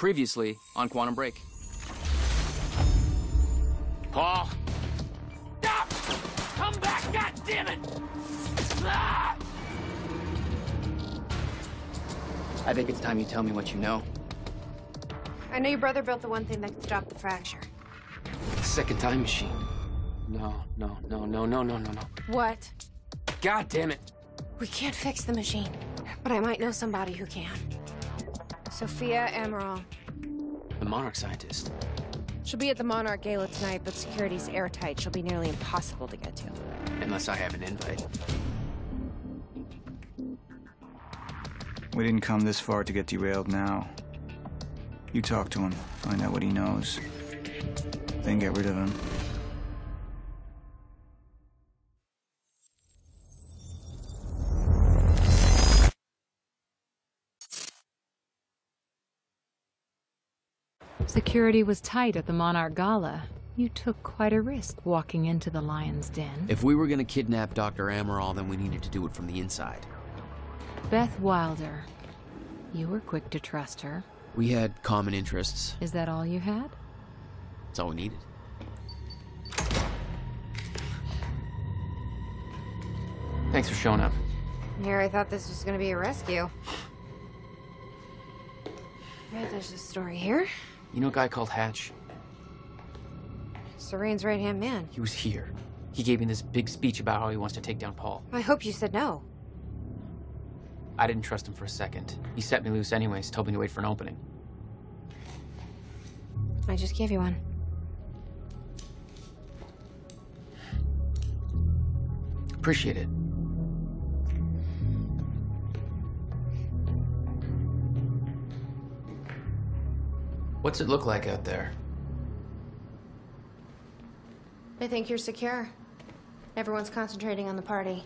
Previously on Quantum Break. Paul! Stop! Come back, God damn it! Ah! I think it's time you tell me what you know. I know your brother built the one thing that could stop the fracture. Second time machine. No, no, no, no, no, no, no, no. What? God damn it. We can't fix the machine, but I might know somebody who can. Sophia Amaral. The Monarch scientist. She'll be at the Monarch Gala tonight, but security's airtight. She'll be nearly impossible to get to. Unless I have an invite. We didn't come this far to get derailed now. You talk to him, find out what he knows, then get rid of him. Security was tight at the Monarch Gala. You took quite a risk walking into the Lion's Den. If we were gonna kidnap Dr. Amaral, then we needed to do it from the inside. Beth Wilder. You were quick to trust her. We had common interests. Is that all you had? That's all we needed. Thanks for showing up. Here, I thought this was gonna be a rescue. Right, there's a story here. You know a guy called Hatch? Serene's right-hand man. He was here. He gave me this big speech about how he wants to take down Paul. I hope you said no. I didn't trust him for a second. He set me loose anyways, told me to wait for an opening. I just gave you one. Appreciate it. What's it look like out there? I think you're secure. Everyone's concentrating on the party.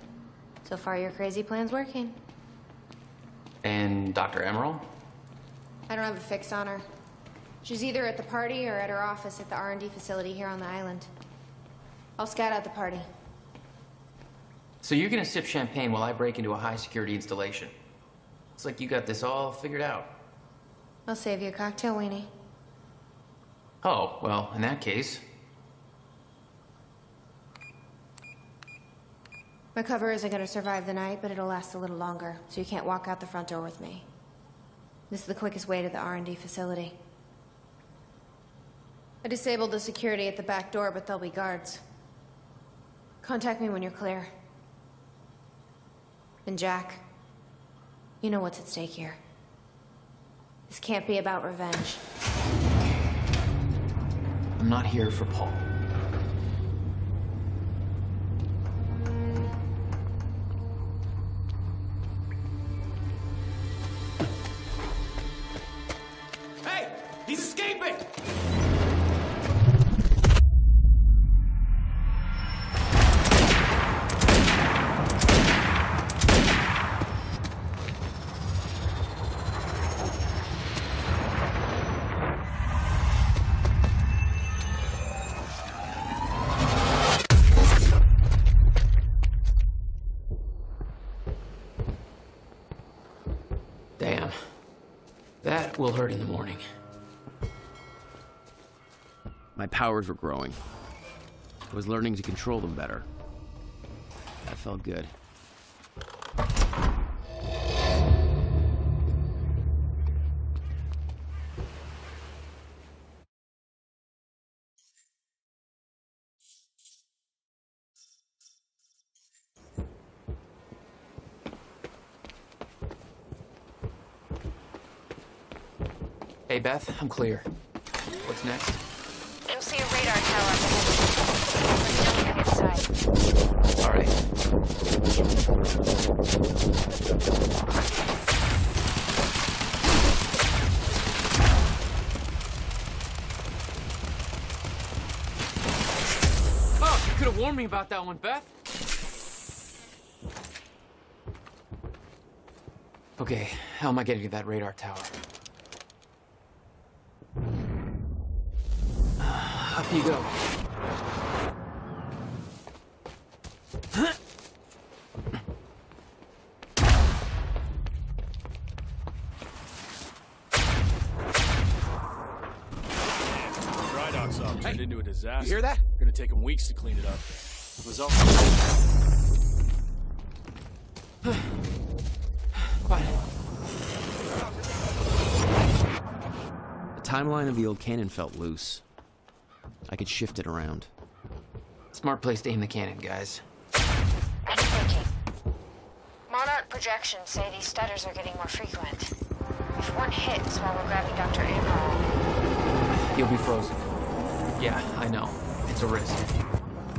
So far, your crazy plan's working. And Dr. Amaral? I don't have a fix on her. She's either at the party or at her office at the R&D facility here on the island. I'll scout out the party. So you're gonna sip champagne while I break into a high security installation. It's like you got this all figured out. I'll save you a cocktail, Weenie. Oh, well, in that case, My cover isn't gonna survive the night, but it'll last a little longer, so you can't walk out the front door with me. This is the quickest way to the R&D facility. I disabled the security at the back door, but there'll be guards. Contact me when you're clear. And Jack, you know what's at stake here. This can't be about revenge. I'm not here for Paul. Will hurt in the morning. My powers were growing. I was learning to control them better. That felt good. Hey, Beth, I'm clear. What's next? You'll see a radar tower up ahead. Let me know when you're inside. All right. Oh, you could have warned me about that one, Beth. Okay, how am I getting to that radar tower? Up you go. turned into a disaster. You hear that? Gonna take them weeks to clean it up. It was all. Quiet. The timeline of the old cannon felt loose. I could shift it around. Smart place to aim the cannon, guys. Monarch projections say these stutters are getting more frequent. If one hits while we're grabbing Dr. Amaral, You'll be frozen. Yeah, I know. It's a risk.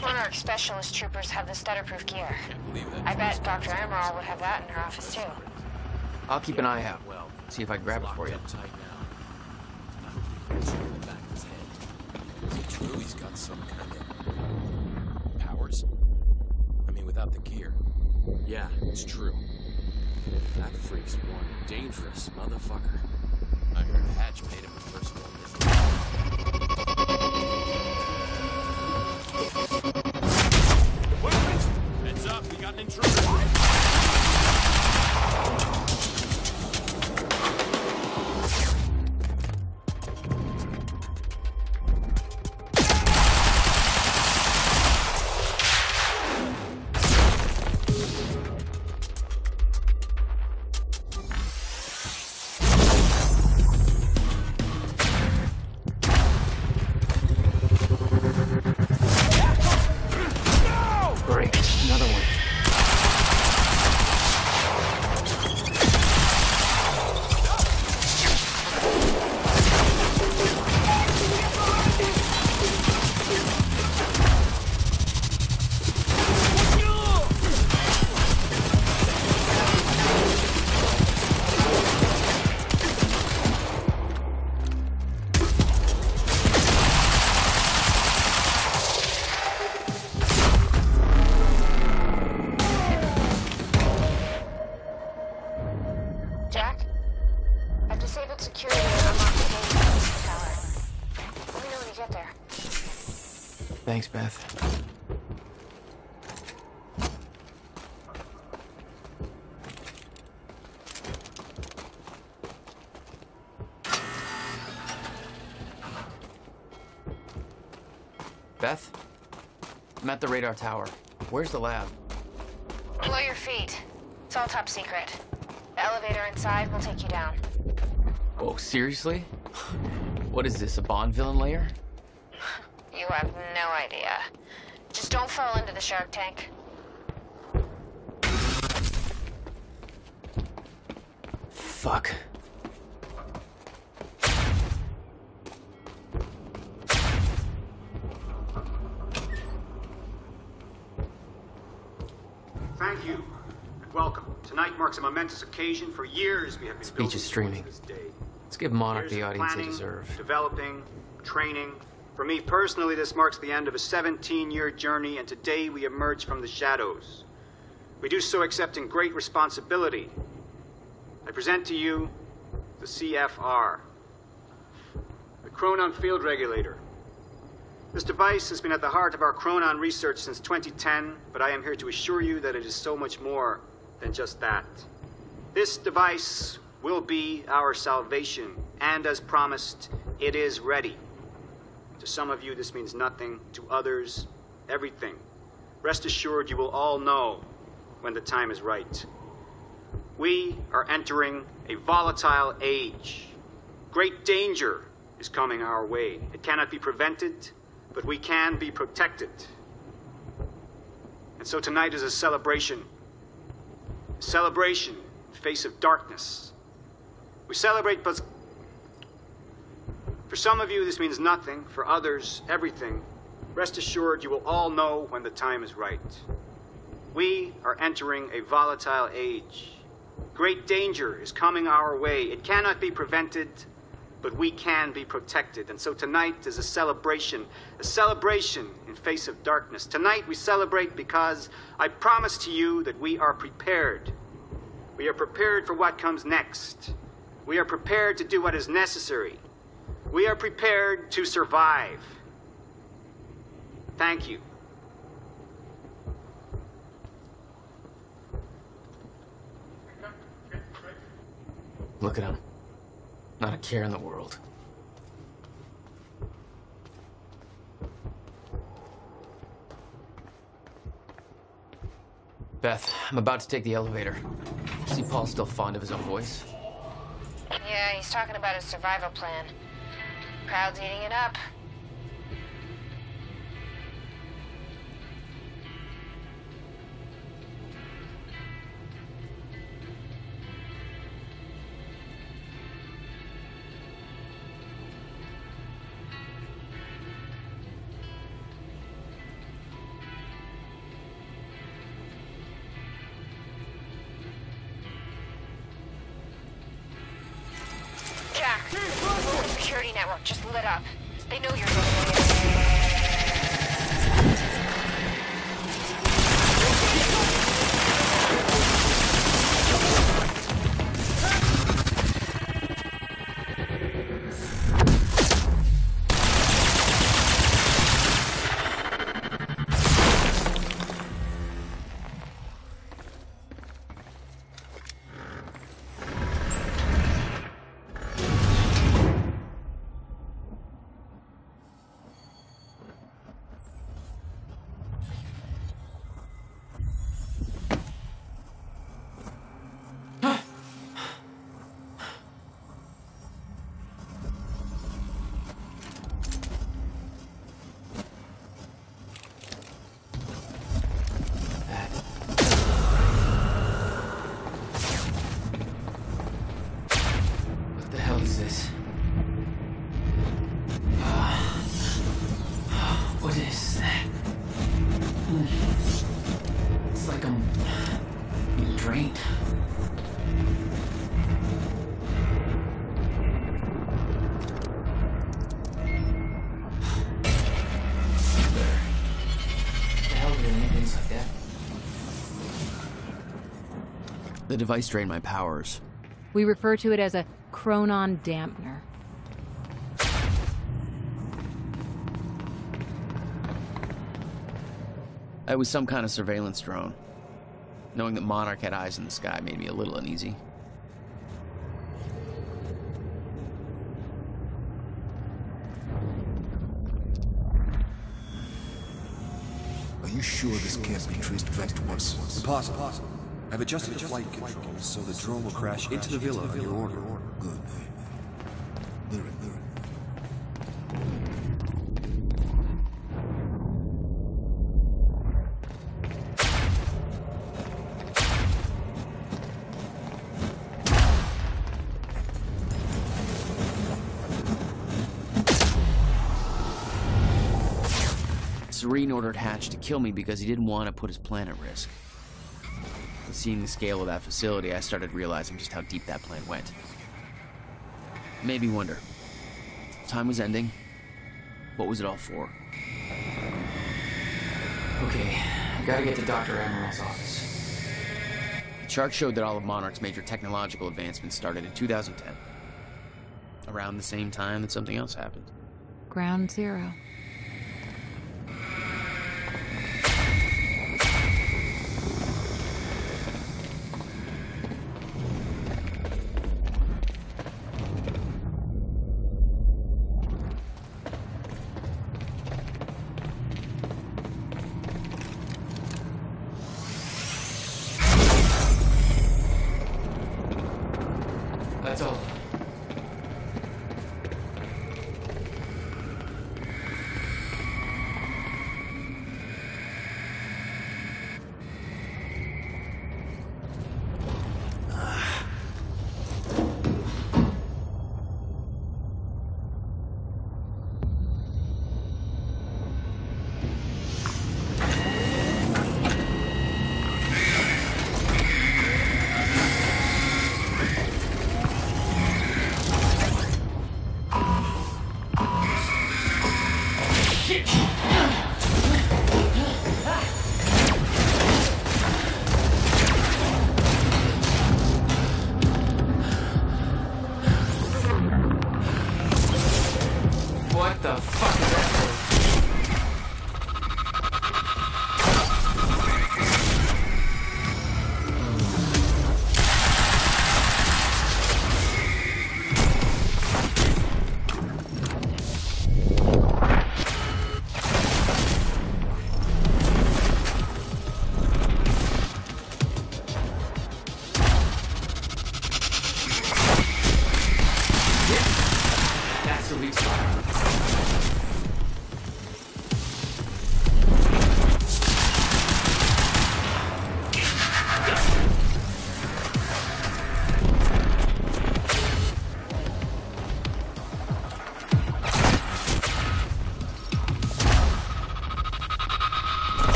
Monarch specialist troopers have the stutter-proof gear. I bet Dr. Amaral would have that in her office too. I'll keep an eye out. See if I can grab it for you. Head. Is it true he's got some kind of powers? I mean, without the gear. Yeah, it's true. That freak's one dangerous motherfucker. I heard Hatch paid him a personal visit. Weapons! Heads up, we got an intruder. Beth. Beth? I'm at the radar tower. Where's the lab? Below your feet. It's all top secret. The elevator inside will take you down. Oh, seriously? What is this, a Bond villain layer? You have no idea. Just don't fall into the shark tank. Fuck. Thank you, and welcome. Tonight marks a momentous occasion. For years, we have been Speech building is streaming. this day. Let's give Monarch Years the of audience they planning, deserve. Developing, training. For me personally, this marks the end of a 17-year journey, and today we emerge from the shadows. We do so accepting great responsibility. I present to you the CFR, the Chronon Field Regulator. This device has been at the heart of our Chronon research since 2010, but I am here to assure you that it is so much more than just that. This device will be our salvation, and as promised, it is ready. To some of you, this means nothing. To others, everything. Rest assured, you will all know when the time is right. We are entering a volatile age. Great danger is coming our way. It cannot be prevented, but we can be protected. And so tonight is a celebration. A celebration in the face of darkness. We celebrate, but for some of you, this means nothing. For others, everything. Rest assured, you will all know when the time is right. We are entering a volatile age. Great danger is coming our way. It cannot be prevented, but we can be protected. And so tonight is a celebration, a celebration in face of darkness. Tonight we celebrate because I promise to you that we are prepared. We are prepared for what comes next. We are prepared to do what is necessary. We are prepared to survive. Thank you. Look at him. Not a care in the world. Beth, I'm about to take the elevator. See Paul's still fond of his own voice? Yeah, he's talking about his survival plan. Crowd's eating it up. Network just lit up. They know you're going away. The device drained my powers. We refer to it as a chronon dampener. It was some kind of surveillance drone. Knowing that Monarch had eyes in the sky made me a little uneasy. Are you sure this can't be traced back to us? Impossible. I've adjusted the flight controls so the drone will crash into the villa on your order. Good. Lyric, lyric. Serene ordered Hatch to kill me because he didn't want to put his plan at risk. But seeing the scale of that facility, I started realizing just how deep that plan went. Made me wonder. Time was ending. What was it all for? Okay, I gotta get to Dr. Amaral's office. The chart showed that all of Monarch's major technological advancements started in 2010. Around the same time that something else happened. Ground zero.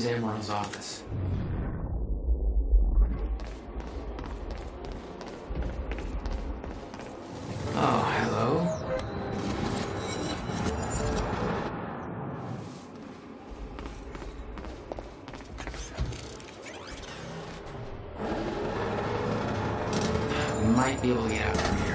Is Amaral's office? Oh, hello. Might be able to get out from here.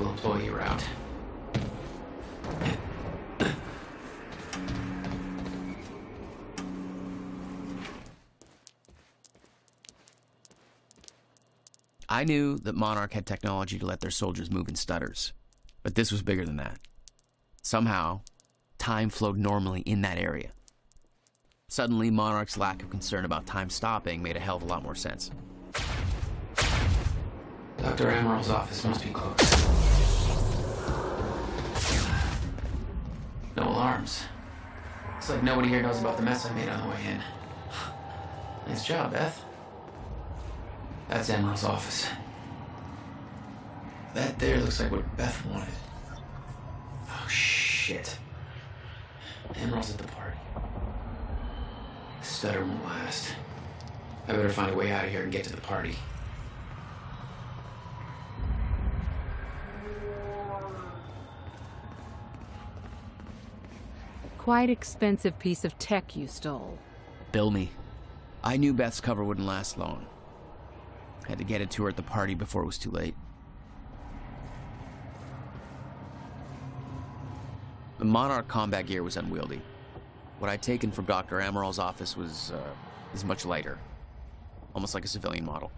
Isn't the usual employee route. I knew that Monarch had technology to let their soldiers move in stutters, but this was bigger than that. Somehow, time flowed normally in that area. Suddenly, Monarch's lack of concern about time stopping made a hell of a lot more sense. Dr. Amaral's office must be close. No alarms. Looks like nobody here knows about the mess I made on the way in. Nice job, Beth. That's Amaral's office. That there looks like what Beth wanted. Oh, shit. Amaral's at the party. Stutter won't last. I better find a way out of here and get to the party. Quite expensive piece of tech you stole. Bill me. I knew Beth's cover wouldn't last long. Had to get it to her at the party before it was too late. The Monarch combat gear was unwieldy. What I'd taken from Dr. Amaral's office was, uh, much lighter. Almost like a civilian model.